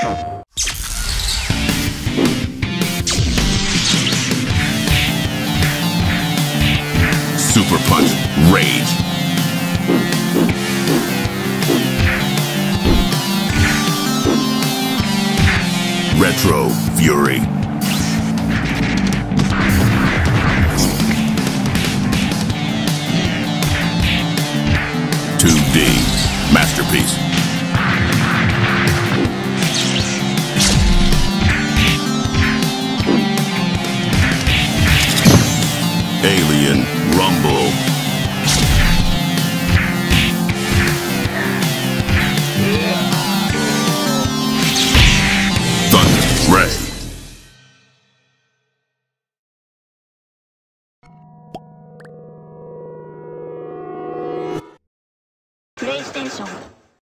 Super Punch Rage. Retro Fury. 2D Masterpiece. rumble. Thunder Ray. PlayStation